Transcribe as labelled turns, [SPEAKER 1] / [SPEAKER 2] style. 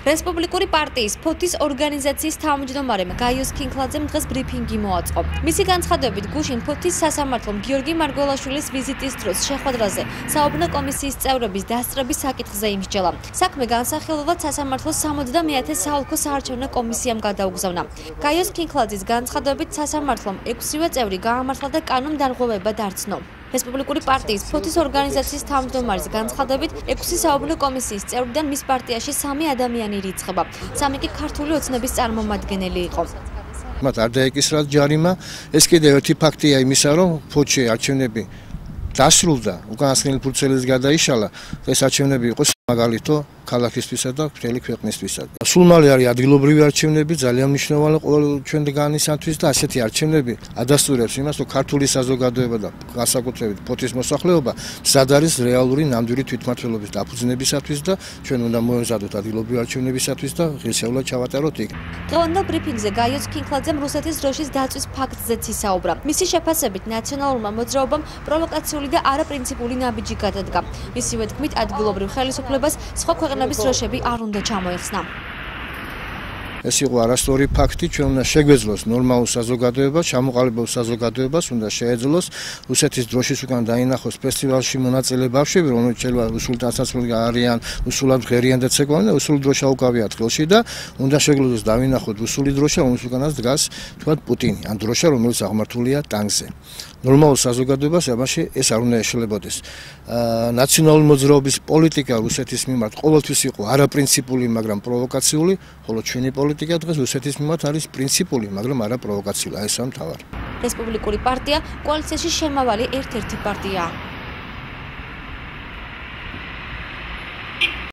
[SPEAKER 1] რესპუბლიკური პარტიის ფოთის ორგანიზაციის თავმჯდომარემ გაიოს კინკლაძემ დღეს ბრიფინგი მოაწყო. მისი განცხადებით, გუშინ ფოთის სასამართლომ გიორგი მარგოლაშვილის ვიზიტის დროს შეხვედრაზე საუბნო კომისიის წევრების დასწრების საკითხზე იმსჯელა. საქმე განსახილველად სასამართლოს 70-ე საოლქო საარჩევნო კომისიამ გადაუგზავნა. გაიოს კინკლაძის განცხადებით, სასამართლომ 6-ვე წევრი გაამართლა და კანონმდარღვევება დარწმუნა. რესპუბლიკური პარტიის ფოთის ორგანიზაციის თავმჯდომარის განცხადებით, 6 საუბნო კომისიის წევრიდან მის პარტიაში 3 ადამიანი რიცხება. სამი კი ქართული ოცნების წარმომადგენელი იყო.
[SPEAKER 2] მათ არ დაეკისრათ ჯარიმა. ეს კიდევ ერთი ფაქტია იმისა, რომ ფოთში არჩევნები დასრულდა, უკანასკნელი ფურცელის გადაიშალა, ეს არჩევნები იყო მაგალითო ქალაქისთვისა და მთელი ქვეყნისთვისა. სულ მალე არის ადგილობრივი არჩევნები, ძალიან მნიშვნელოვანი ყოველ ჩვენგანისათვის და ასეთი არჩევნები ადასტურებს იმას, რომ ქართული საზოგადოება და განსაკუთრებით ფოთის მოსახლეობა მზად არის რეალური ნამდვილი თვითმმართველობის დაფუძნებისათვის და ჩვენ უნდა მოემზადოთ ადგილობრივი არჩევნებისათვის და ღირსეულად ჩავატაროთ იქ.
[SPEAKER 1] დღევანდელ ბრიფინგზე გაიოც კინკლაძემ რუსეთის დროშის დაწვის ფაქტზეც ისაუბრა. მისი შეფასებით ნაციონალურმა მოძრაობამ პროვოკაციული და არაპრინციპული ნაბიჯი გადადგა. მისივე თქმით ადგილობრივ ხელისუფლებას სხვა ქვეყნების დროშები არ უნდა ჩამოეხსნა.
[SPEAKER 2] ეს იყო არასწორი ფაქტი, ჩვენ უნდა შეგვეძლოს ნორმალურ საზოგადოებას, ჩამოყალიბებულ საზოგადოებას, უნდა შეეძლოს რუსეთის დროშის უკან დაინახოს ფესტივალში მონაწილე ბავშვები, რომელთაც შეიძლება რუსულ დასასრულს არიან, რუსულად ღერიან და ცეკვავენ და რუსული დროშა უკავიათ ხელში და უნდა შეგვეძლოს დავინახოთ რუსული დროშა, რომელს უკანაც დგას თქვა პუტინი, ან დროშა, რომელიც აღმართულია ტანგზე. ნორმალურ საზოგადოებას ამაში ეს არ უნდა ეშლებოდეს. ნაციონალური მოძრაობის პოლიტიკა რუსეთის მიმართ ყოველთვის იყო არაპრინციპული, მაგრამ პროვოკაციული, ხოლო ჩვენი პოლიტიკა პოლიტიკა დღეს რუსეთის მიმართ არის პრინციპული, მაგრამ არა პროვოკაცია, ეს ამ თავარი.
[SPEAKER 1] რესპუბლიკური პარტია კოალიციაში შემავალი ერთ-ერთი პარტიაა.